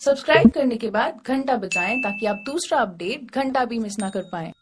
subscribe करने के बाद घंटा बजाएँ ताकि आप दूसरा अपडेट घंटा भी मिस ना कर पाए